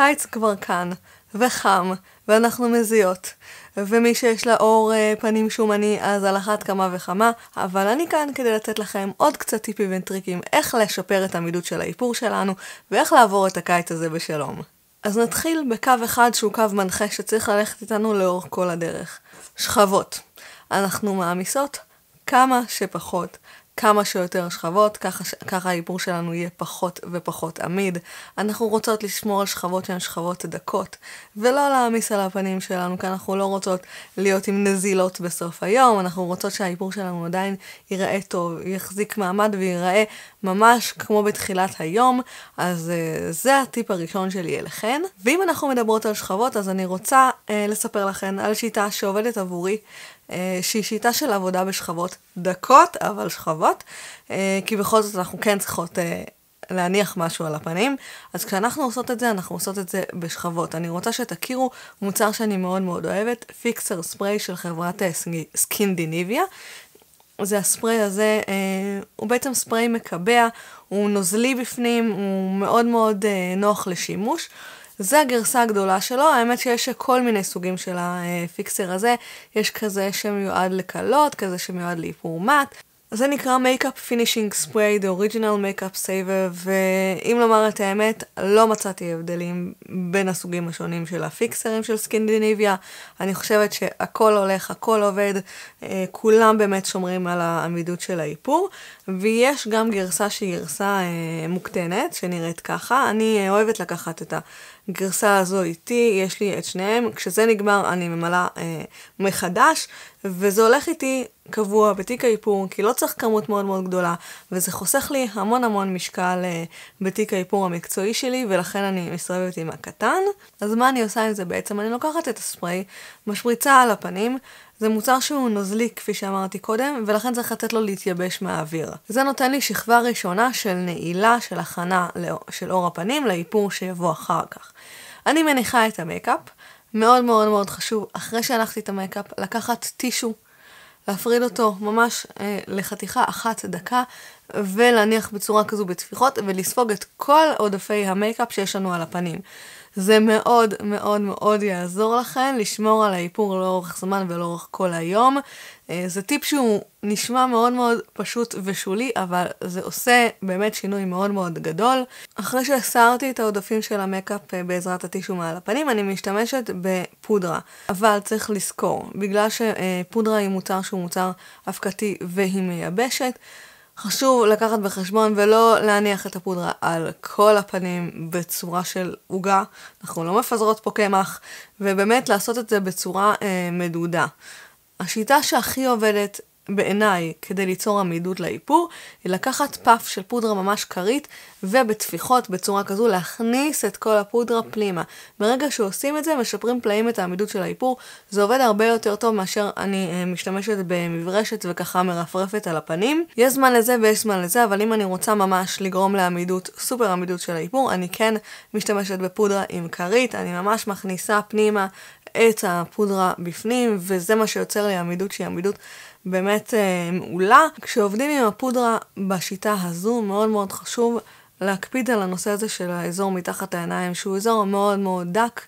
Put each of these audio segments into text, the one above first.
הקיץ כבר כאן, וחם, ואנחנו מזיעות. ומי שיש לה עור אה, פנים שומני, אז על אחת כמה וכמה, אבל אני כאן כדי לתת לכם עוד קצת טיפים וטריקים איך לשפר את העמידות של האיפור שלנו, ואיך לעבור את הקיץ הזה בשלום. אז נתחיל בקו אחד שהוא קו מנחה שצריך ללכת איתנו לאורך כל הדרך. שכבות. אנחנו מעמיסות כמה שפחות. כמה שיותר שכבות, ככה, ככה האיפור שלנו יהיה פחות ופחות עמיד. אנחנו רוצות לשמור על שכבות שהן שכבות דקות, ולא להעמיס על הפנים שלנו, כי אנחנו לא רוצות להיות עם נזילות בסוף היום, אנחנו רוצות שהאיפור שלנו עדיין ייראה טוב, יחזיק מעמד וייראה ממש כמו בתחילת היום, אז uh, זה הטיפ הראשון שלי אליכן. ואם אנחנו מדברות על שכבות, אז אני רוצה uh, לספר לכן על שיטה שעובדת עבורי. אה, שהיא שיטה של עבודה בשכבות דקות, אבל שכבות, אה, כי בכל זאת אנחנו כן צריכות אה, להניח משהו על הפנים, אז כשאנחנו עושות את זה, אנחנו עושות את זה בשכבות. אני רוצה שתכירו מוצר שאני מאוד מאוד אוהבת, פיקסר ספרי של חברת סקינדיניביה. זה הספרי הזה, הוא בעצם ספרי מקבע, הוא נוזלי בפנים, הוא מאוד מאוד נוח לשימוש. זה הגרסה הגדולה שלו, האמת שיש כל מיני סוגים של הפיקסר הזה, יש כזה שמיועד לקלות, כזה שמיועד לאיפור מט. זה נקרא makeup finishing spray, The Original Makeup Saver, ואם לומר את האמת, לא מצאתי הבדלים בין הסוגים השונים של הפיקסרים של סקינדיניביה. אני חושבת שהכל הולך, הכל עובד, אה, כולם באמת שומרים על העמידות של האיפור, ויש גם גרסה שהיא גרסה אה, מוקטנת, שנראית ככה. אני אה, אוהבת לקחת את הגרסה הזו איתי, יש לי את שניהם. כשזה נגמר אני ממלאה אה, מחדש, וזה הולך איתי קבוע בתיק האיפור, כי לא צריך כמות מאוד מאוד גדולה, וזה חוסך לי המון המון משקל אה, בתיק האיפור המקצועי שלי, ולכן אני מסתובבת עם הקטן. אז מה אני עושה עם זה בעצם? אני לוקחת את הספרי, משפריצה על הפנים, זה מוצר שהוא נוזלי, כפי שאמרתי קודם, ולכן צריך לתת לו להתייבש מהאוויר. זה נותן לי שכבה ראשונה של נעילה, של הכנה של עור הפנים לאיפור שיבוא אחר כך. אני מניחה את המייקאפ, מאוד מאוד מאוד חשוב, אחרי שהנחתי את המייקאפ, לקחת טישו, להפריד אותו ממש אה, לחתיכה אחת דקה, ולהניח בצורה כזו בטפיחות, ולספוג את כל עודפי המייקאפ שיש לנו על הפנים. זה מאוד מאוד מאוד יעזור לכם לשמור על האיפור לאורך זמן ולאורך כל היום. אה, זה טיפ שהוא נשמע מאוד מאוד פשוט ושולי, אבל זה עושה באמת שינוי מאוד מאוד גדול. אחרי שהסרתי את העודפים של המקאפ אה, בעזרת הטישו מעל הפנים, אני משתמשת בפודרה. אבל צריך לזכור, בגלל שפודרה היא מוצר שהוא מוצר אבקתי והיא מייבשת, חשוב לקחת בחשבון ולא להניח את הפודרה על כל הפנים בצורה של עוגה. אנחנו לא מפזרות פה קמח, ובאמת לעשות את זה בצורה אה, מדודה. השיטה שהכי עובדת בעיניי, כדי ליצור עמידות לאיפור, היא לקחת פף של פודרה ממש כרית, ובטפיחות בצורה כזו להכניס את כל הפודרה פנימה. ברגע שעושים את זה, משפרים פלאים את העמידות של האיפור. זה עובד הרבה יותר טוב מאשר אני אה, משתמשת במברשת וככה מרפרפת על הפנים. יש זמן לזה ויש זמן לזה, אבל אם אני רוצה ממש לגרום לעמידות, סופר עמידות של האיפור, אני כן משתמשת בפודרה עם כרית, אני ממש מכניסה פנימה את הפודרה בפנים, וזה מה שיוצר לי עמידות שהיא עמידות באמת אה, מעולה. כשעובדים עם הפודרה בשיטה הזו, מאוד מאוד חשוב להקפיד על הנושא הזה של האזור מתחת העיניים, שהוא אזור מאוד מאוד דק.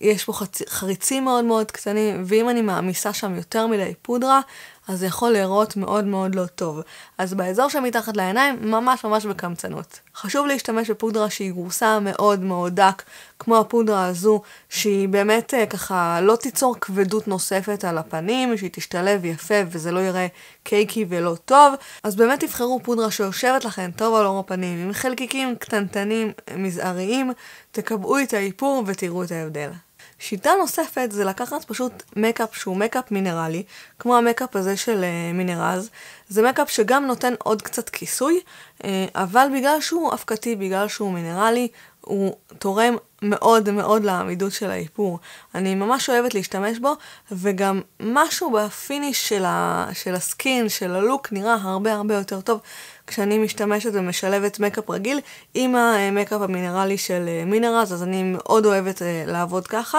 יש פה חצ... חריצים מאוד מאוד קטנים, ואם אני מעמיסה שם יותר מדי פודרה, אז זה יכול להיראות מאוד מאוד לא טוב. אז באזור שמתחת לעיניים, ממש ממש בקמצנות. חשוב להשתמש בפודרה שהיא גרוסה מאוד מאוד דק, כמו הפודרה הזו, שהיא באמת אה, ככה לא תיצור כבדות נוספת על הפנים, שהיא תשתלב יפה וזה לא יראה קייקי ולא טוב. אז באמת תבחרו פודרה שיושבת לכם טוב על עור הפנים, עם חלקיקים קטנטנים מזעריים, תקבעו את האיפור ותראו את ההבדל. שיטה נוספת זה לקחת פשוט מקאפ שהוא מקאפ מינרלי, כמו המקאפ הזה של uh, מינרז. זה מקאפ שגם נותן עוד קצת כיסוי, uh, אבל בגלל שהוא אבקתי, בגלל שהוא מינרלי, הוא תורם מאוד מאוד לעמידות של האיפור. אני ממש אוהבת להשתמש בו, וגם משהו ב finish של, ה... של הסקין, של הלוק, נראה הרבה הרבה יותר טוב כשאני משתמשת ומשלבת מייקאפ רגיל עם המייקאפ המינרלי של אה, מינרז, אז אני מאוד אוהבת אה, לעבוד ככה.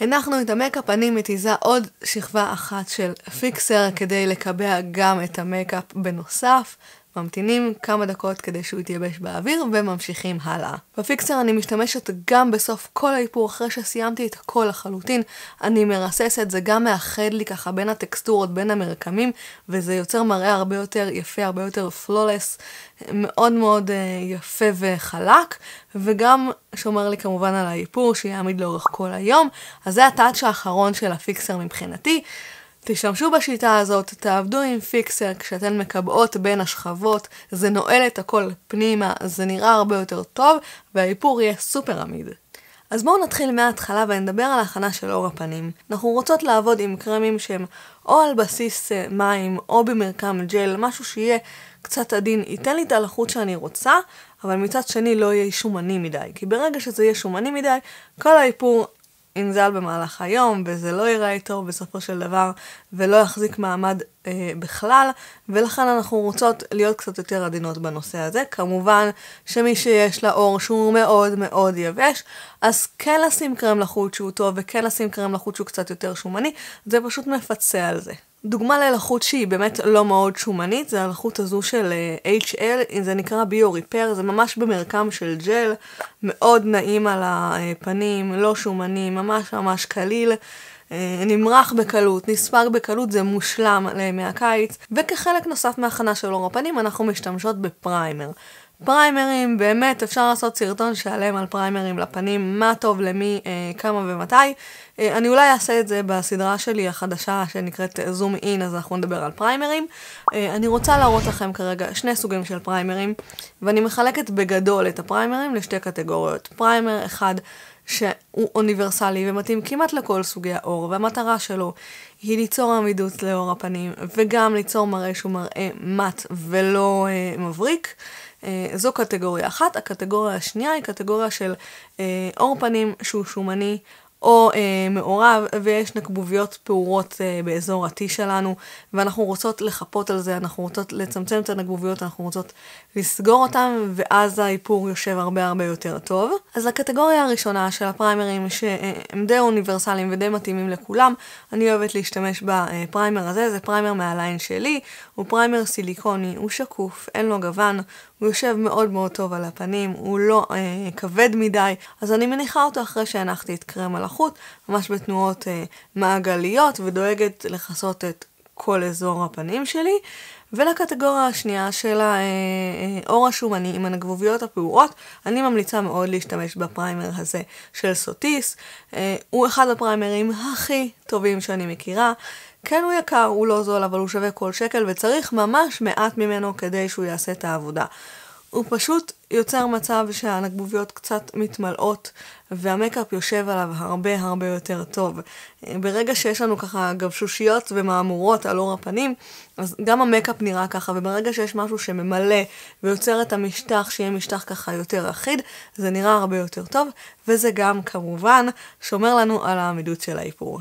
הנחנו את המייקאפ, אני מתיזה עוד שכבה אחת של פיקסר כדי לקבע גם את המייקאפ בנוסף. ממתינים כמה דקות כדי שהוא יתייבש באוויר וממשיכים הלאה. בפיקסר אני משתמשת גם בסוף כל האיפור אחרי שסיימתי את הכל לחלוטין. אני מרססת, זה גם מאחד לי ככה בין הטקסטורות, בין המרקמים, וזה יוצר מראה הרבה יותר יפה, הרבה יותר פלולס, מאוד מאוד uh, יפה וחלק, וגם שומר לי כמובן על האיפור שיעמיד לאורך כל היום. אז זה הטאץ' האחרון של הפיקסר מבחינתי. תשתמשו בשיטה הזאת, תעבדו עם פיקסר כשאתן מקבעות בין השכבות, זה נועל את הכל פנימה, זה נראה הרבה יותר טוב, והאיפור יהיה סופר עמיד. אז בואו נתחיל מההתחלה ונדבר על ההכנה של אור הפנים. אנחנו רוצות לעבוד עם קרמים שהם או על בסיס אה, מים או במרקם ג'ל, משהו שיהיה קצת עדין, ייתן לי את הלחות שאני רוצה, אבל מצד שני לא יהיה שומני מדי. כי ברגע שזה יהיה שומני מדי, כל האיפור ינזל במהלך היום, וזה לא ייראה טוב בסופו של דבר, ולא יחזיק מעמד אה, בכלל, ולכן אנחנו רוצות להיות קצת יותר עדינות בנושא הזה. כמובן שמי שיש לה אור שהוא מאוד מאוד יבש, אז כן לשים קרם לחוט שהוא טוב, וכן לשים קרם לחוט שהוא קצת יותר שומני, זה פשוט מפצה על זה. דוגמה ללחות שהיא באמת לא מאוד שומנית, זה הלחות הזו של אה, HL, זה נקרא ביו ריפר, זה ממש במרקם של ג'ל, מאוד נעים על הפנים, לא שומני, ממש ממש קליל. uh, נמרח בקלות, נספג בקלות, זה מושלם לימי הקיץ. וכחלק נוסף מהכנה של אור הפנים, אנחנו משתמשות בפריימר. פריימרים, באמת אפשר לעשות סרטון שלם על פריימרים לפנים, מה טוב למי, אה, כמה ומתי. אה, אני אולי אעשה את זה בסדרה שלי החדשה שנקראת זום אין, אז אנחנו נדבר על פריימרים. אה, אני רוצה להראות לכם כרגע שני סוגים של פריימרים, ואני מחלקת בגדול את הפריימרים לשתי קטגוריות. פריימר אחד שהוא אוניברסלי ומתאים כמעט לכל סוגי האור, והמטרה שלו היא ליצור עמידות לאור הפנים, וגם ליצור מראה שהוא מראה מת ולא אה, מבריק. אה, זו קטגוריה אחת. הקטגוריה השנייה היא קטגוריה של אה, עור פנים שהוא שומני או אה, מעורב, ויש נקבוביות פעורות אה, באזור ה-T שלנו, ואנחנו רוצות לחפות על זה, אנחנו רוצות לצמצם את הנקבוביות, אנחנו רוצות לסגור אותן, ואז האיפור יושב הרבה הרבה יותר טוב. אז הקטגוריה הראשונה של הפריימרים, שהם די אוניברסליים ודי מתאימים לכולם, אני אוהבת להשתמש בפריימר הזה, זה פריימר מהליין שלי, הוא פריימר סיליקוני, הוא שקוף, אין לו גוון, הוא יושב מאוד מאוד טוב על הפנים, הוא לא אה, כבד מדי, אז אני מניחה אותו אחרי שהנחתי את קרם על החוט, ממש בתנועות אה, מעגליות, ודואגת לכסות את כל אזור הפנים שלי. ולקטגוריה השנייה של האור אה, השומני עם הנגבוביות הפעורות, אני ממליצה מאוד להשתמש בפריימר הזה של סוטיס. אה, הוא אחד הפריימרים הכי טובים שאני מכירה. כן הוא יקר, הוא לא זול, אבל הוא שווה כל שקל, וצריך ממש מעט ממנו כדי שהוא יעשה את העבודה. הוא פשוט יוצר מצב שהנקבוביות קצת מתמלאות והמקאפ יושב עליו הרבה הרבה יותר טוב. ברגע שיש לנו ככה גבשושיות ומהמורות על עור הפנים, אז גם המקאפ נראה ככה, וברגע שיש משהו שממלא ויוצר את המשטח, שיהיה משטח ככה יותר אחיד, זה נראה הרבה יותר טוב, וזה גם כמובן שומר לנו על העמידות של האיפור.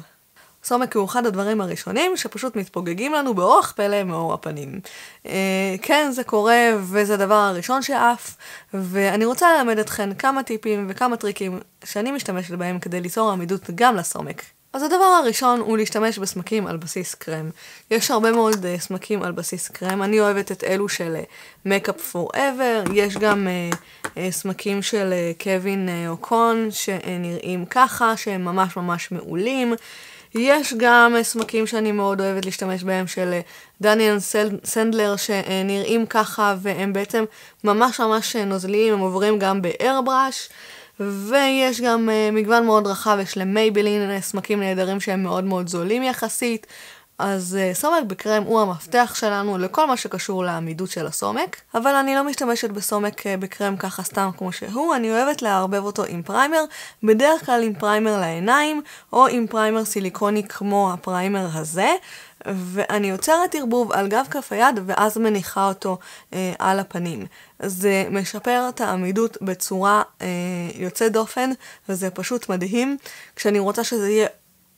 סומק הוא אחד הדברים הראשונים שפשוט מתפוגגים לנו באורח פלא מאור הפנים. אה, כן, זה קורה, וזה הדבר הראשון שעף, ואני רוצה ללמד אתכן כמה טיפים וכמה טריקים שאני משתמשת בהם כדי ליצור עמידות גם לסומק. אז הדבר הראשון הוא להשתמש בסמקים על בסיס קרם. יש הרבה מאוד uh, סמקים על בסיס קרם, אני אוהבת את אלו של מקאפ uh, forever, יש גם uh, אה, סמקים של קווין אה, אוקוין שנראים ככה, שהם ממש ממש מעולים. יש גם סמקים שאני מאוד אוהבת להשתמש בהם של אה, דניאל סנדלר שנראים ככה והם בעצם ממש ממש נוזליים, הם עוברים גם באיירבראש ויש גם מגוון מאוד רחב, יש למייבלין סמקים נהדרים שהם מאוד מאוד זולים יחסית אז אה, סומק בקרם הוא המפתח שלנו לכל מה שקשור לעמידות של הסומק, אבל אני לא משתמשת בסומק אה, בקרם ככה סתם כמו שהוא, אני אוהבת לערבב אותו עם פריימר, בדרך כלל עם פריימר לעיניים, או עם פריימר סיליקוני כמו הפריימר הזה, ואני יוצרת ערבוב על גב כף היד ואז מניחה אותו אה, על הפנים. זה משפר את העמידות בצורה אה, יוצאת דופן, וזה פשוט מדהים. כשאני רוצה שזה יהיה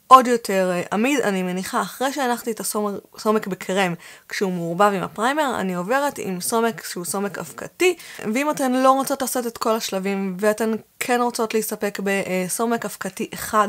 עוד יותר אה, עמיד, אני מניחה, אחרי שהנחתי את הסומק בקרם כשהוא מעורבב עם הפריימר, אני עוברת עם סומק שהוא סומק אבקתי, ואם אתן לא רוצות לעשות את כל השלבים, ואתן כן רוצות להסתפק בסומק אבקתי אחד,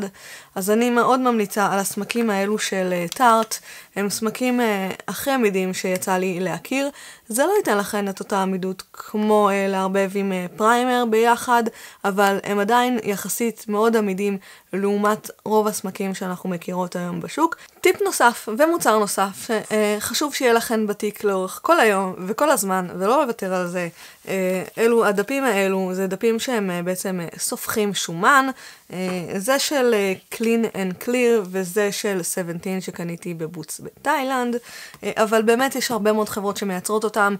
אז אני מאוד ממליצה על הסמקים האלו של טארט, הם סמקים הכי עמידים שיצא לי להכיר, זה לא ייתן לכן את אותה עמידות כמו אה, לערבב עם אה, פריימר ביחד, אבל הם עדיין יחסית מאוד עמידים לעומת רוב הסמקים שאנחנו מכירות היום בשוק. טיפ נוסף ומוצר נוסף, אה, חשוב שיהיה לכן בתיק לאורך כל היום וכל הזמן, ולא לוותר על זה. אה, אלו, הדפים האלו, זה דפים שהם אה, בעצם אה, סופחים שומן, זה של Clean and Clear וזה של 17 שקניתי בבוץ בתאילנד, אבל באמת יש הרבה מאוד חברות שמייצרות אותם.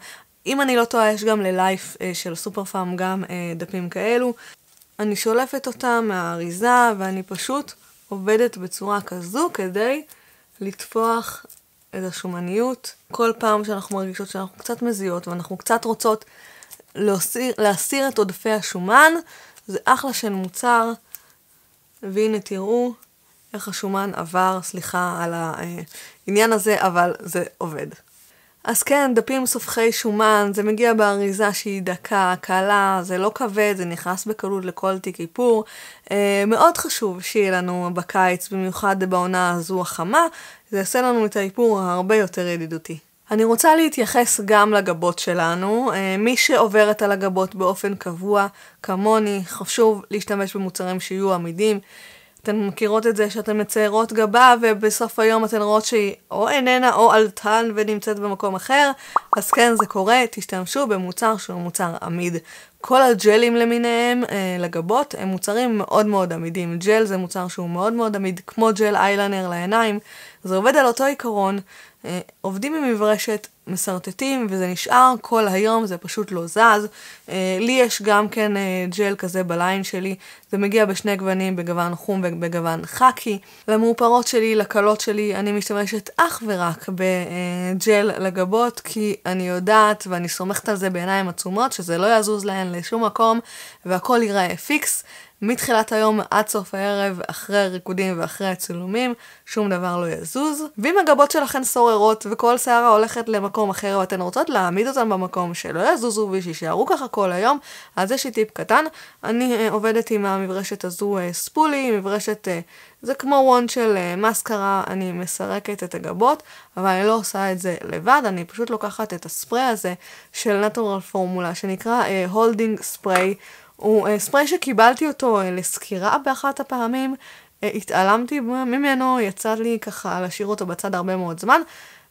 אם אני לא טועה, יש גם ללייף של סופר פארם גם דפים כאלו. אני שולפת אותם מהאריזה ואני פשוט עובדת בצורה כזו כדי לטפוח את השומניות. כל פעם שאנחנו מרגישות שאנחנו קצת מזיעות ואנחנו קצת רוצות להסיר, להסיר את עודפי השומן, זה אחלה של מוצר. והנה תראו איך השומן עבר, סליחה על העניין הזה, אבל זה עובד. אז כן, דפים סופחי שומן, זה מגיע באריזה שהיא דקה, קלה, זה לא כבד, זה נכנס בקלות לכל תיק איפור. אה, מאוד חשוב שיהיה לנו בקיץ, במיוחד בעונה הזו החמה, זה יעשה לנו את האיפור הרבה יותר ידידותי. אני רוצה להתייחס גם לגבות שלנו. אה, מי שעוברת על הגבות באופן קבוע, כמוני, חשוב להשתמש במוצרים שיהיו עמידים. אתן מכירות את זה שאתן מציירות גבה ובסוף היום אתן רואות שהיא או איננה או עלתן ונמצאת במקום אחר, אז כן זה קורה, תשתמשו במוצר שהוא מוצר עמיד. כל הג'לים למיניהם אה, לגבות הם מוצרים מאוד מאוד עמידים. ג'ל זה מוצר שהוא מאוד מאוד עמיד, כמו ג'ל איילנר לעיניים. זה עובד על אותו עיקרון, אה, עובדים עם מברשת, משרטטים, וזה נשאר כל היום, זה פשוט לא זז. אה, לי יש גם כן אה, ג'ל כזה בליין שלי, זה מגיע בשני גוונים, בגוון חום ובגוון חאקי. למאופרות שלי, לקלות שלי, אני משתמשת אך ורק בג'ל לגבות, כי אני יודעת ואני סומכת על זה בעיניים עצומות, שזה לא יזוז להן לשום מקום, והכל ייראה פיקס. מתחילת היום עד סוף הערב, אחרי הריקודים ואחרי הצילומים, שום דבר לא יזוז. ואם הגבות שלכן סוררות וכל שערה הולכת למקום אחר ואתן רוצות להעמיד אותן במקום שלא יזוזו ושיישארו ככה כל היום, אז יש לי טיפ קטן. אני uh, עובדת עם המברשת הזו uh, spoolie, מברשת... Uh, זה כמו wand של uh, מסקרה, אני מסרקת את הגבות, אבל אני לא עושה את זה לבד, אני פשוט לוקחת את הספריי הזה של נטורל פורמולה, שנקרא holding uh, spray. הוא uh, ספריי שקיבלתי אותו uh, לסקירה באחת הפעמים, uh, התעלמתי ממנו, יצא לי ככה להשאיר אותו בצד הרבה מאוד זמן,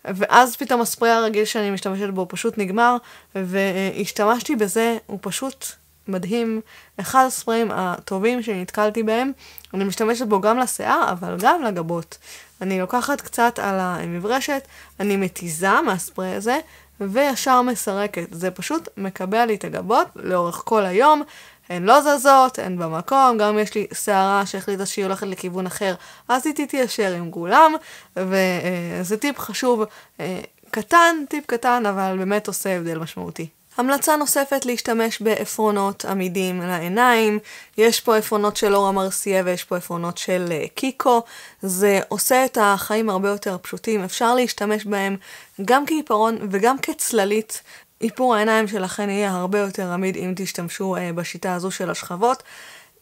ואז פתאום הספרי הרגיל שאני משתמשת בו פשוט נגמר, והשתמשתי בזה, הוא פשוט מדהים, אחד הספרים הטובים שנתקלתי בהם, אני משתמשת בו גם לשיער, אבל גם לגבות. אני לוקחת קצת על המברשת, אני מתיזה מהספרי הזה, וישר מסרקת. זה פשוט מקבע לי את הגבות לאורך כל היום. הן לא זזות, הן במקום, גם יש לי שערה שהחליטה שהיא הולכת לכיוון אחר, אז היא תתיישר עם כולם, וזה טיפ חשוב, אה, קטן, טיפ קטן, אבל באמת עושה הבדל משמעותי. המלצה נוספת להשתמש בעפרונות עמידים לעיניים. יש פה עפרונות של אורה מרסיה ויש פה עפרונות של uh, קיקו. זה עושה את החיים הרבה יותר פשוטים. אפשר להשתמש בהם גם כעיפרון וגם כצללית. איפור העיניים שלכן יהיה הרבה יותר עמיד אם תשתמשו uh, בשיטה הזו של השכבות.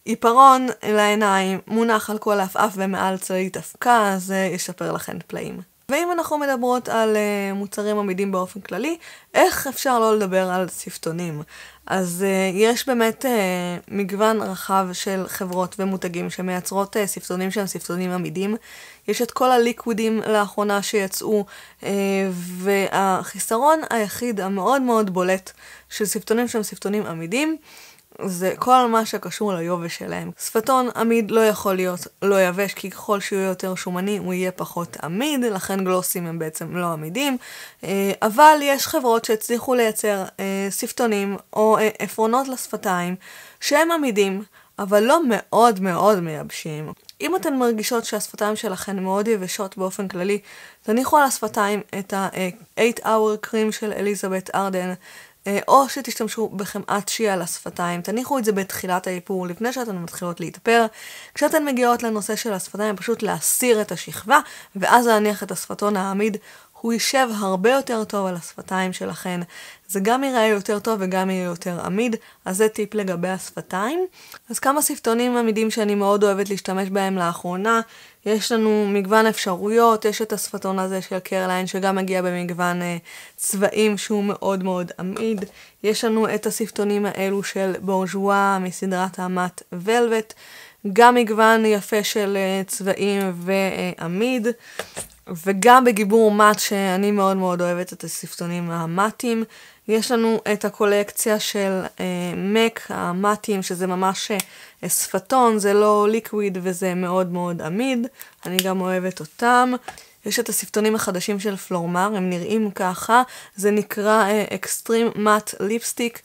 עיפרון לעיניים מונח על כל עפעף ומעל צללית אבקה, זה ישפר לכן פלאים. ואם אנחנו מדברות על uh, מוצרים עמידים באופן כללי, איך אפשר לא לדבר על שפתונים? אז uh, יש באמת uh, מגוון רחב של חברות ומותגים שמייצרות uh, שפתונים שהם שפתונים עמידים. יש את כל הליקווידים לאחרונה שיצאו, uh, והחיסרון היחיד המאוד מאוד בולט של שפתונים שהם שפתונים עמידים, זה כל מה שקשור ליובש שלהם. שפתון עמיד לא יכול להיות לא יבש, כי ככל שהוא יהיה יותר שומני הוא יהיה פחות עמיד, לכן גלוסים הם בעצם לא עמידים. אה, אבל יש חברות שהצליחו לייצר אה, שפתונים או אה, עפרונות לשפתיים שהם עמידים, אבל לא מאוד מאוד מייבשים. אם אתן מרגישות שהשפתיים שלכן מאוד יבשות באופן כללי, תניחו על השפתיים את ה-8 hour cream של אליזבת ארדן. אה, או שתשתמשו בחמאת שיעה לשפתיים, תניחו את זה בתחילת האיפור, לפני שאתן מתחילות להתאפר. כשאתן מגיעות לנושא של השפתיים, פשוט להסיר את השכבה, ואז להניח את השפתון העמיד. הוא יישב הרבה יותר טוב על השפתיים שלכן. זה גם ייראה יותר טוב וגם יהיה יותר עמיד, אז זה טיפ לגבי השפתיים. אז כמה שפתונים עמידים שאני מאוד אוהבת להשתמש בהם לאחרונה, יש לנו מגוון אפשרויות, יש את השפתון הזה של קרליין שגם מגיע במגוון אה, צבעים שהוא מאוד מאוד עמיד. יש לנו את הספתונים האלו של בורז'ואה מסדרת המט ולווט, גם מגוון יפה של אה, צבעים ועמיד. וגם בגיבור מט שאני מאוד מאוד אוהבת את הספתונים המטים. יש לנו את הקולקציה של אה, מק המטים, שזה ממש אה, שפתון, זה לא ליקוויד וזה מאוד מאוד עמיד, אני גם אוהבת אותם. יש את הספתונים החדשים של פלורמר, הם נראים ככה, זה נקרא אקסטרים מט ליפסטיק,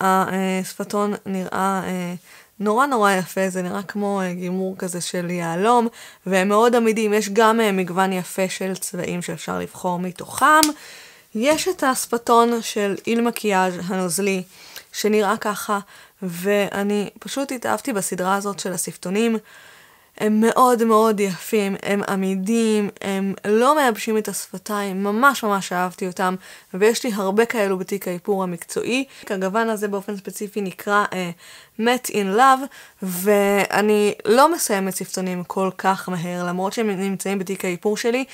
השפתון נראה... אה, נורא נורא יפה, זה נראה כמו uh, גימור כזה של יהלום, והם מאוד עמידים, יש גם uh, מגוון יפה של צבעים שאפשר לבחור מתוכם. יש את האספתון של איל מקיאז' הנוזלי, שנראה ככה, ואני פשוט התאהבתי בסדרה הזאת של הספתונים. הם מאוד מאוד יפים, הם עמידים, הם לא מייבשים את השפתיים, ממש ממש אהבתי אותם, ויש לי הרבה כאלו בתיק האיפור המקצועי. הגוון הזה באופן ספציפי נקרא uh, Met in Love, ואני לא מסיימת ספתונים כל כך מהר, למרות שהם נמצאים בתיק האיפור שלי,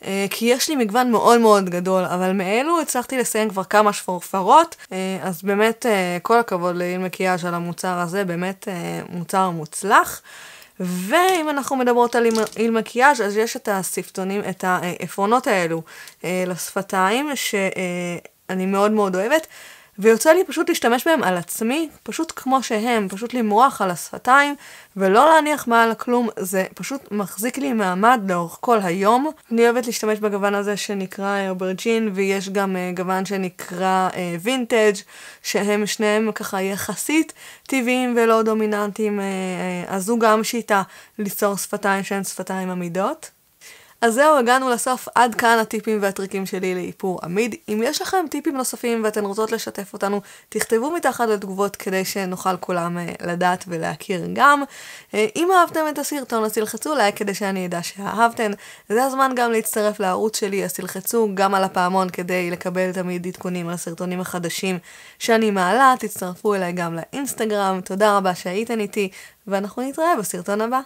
uh, כי יש לי מגוון מאוד מאוד גדול, אבל מאלו הצלחתי לסיים כבר כמה שפורפרות, uh, אז באמת uh, כל הכבוד לאיל מקיאז' על המוצר הזה, באמת uh, מוצר מוצלח. ואם אנחנו מדברות על איל מקיאז' אז יש את השפתונים, את העפרונות האלו אה, לשפתיים, שאני מאוד מאוד אוהבת. ויוצא לי פשוט להשתמש בהם על עצמי, פשוט כמו שהם, פשוט למרוח על השפתיים, ולא להניח מעל כלום, זה פשוט מחזיק לי מעמד לאורך כל היום. אני אוהבת להשתמש בגוון הזה שנקרא aubergine, ויש גם uh, גוון שנקרא vintage, uh, שהם שניהם ככה יחסית טבעיים ולא דומיננטיים, uh, uh, אז זו גם שיטה ליצור שפתיים שהן שפתיים עמידות. אז זהו, הגענו לסוף. עד כאן הטיפים והטריקים שלי לאיפור עמיד. אם יש לכם טיפים נוספים ואתן רוצות לשתף אותנו, תכתבו מתחת לתגובות כדי שנוכל כולם uh, לדעת ולהכיר גם. Uh, אם אהבתם את הסרטון, אז תלחצו לייק כדי שאני אדע שאהבתן. זה הזמן גם להצטרף לערוץ שלי, אז תלחצו גם על הפעמון כדי לקבל תמיד עדכונים על הסרטונים החדשים שאני מעלה. תצטרפו אליי גם לאינסטגרם. תודה רבה שהייתן איתי, ואנחנו נתראה בסרטון הבא.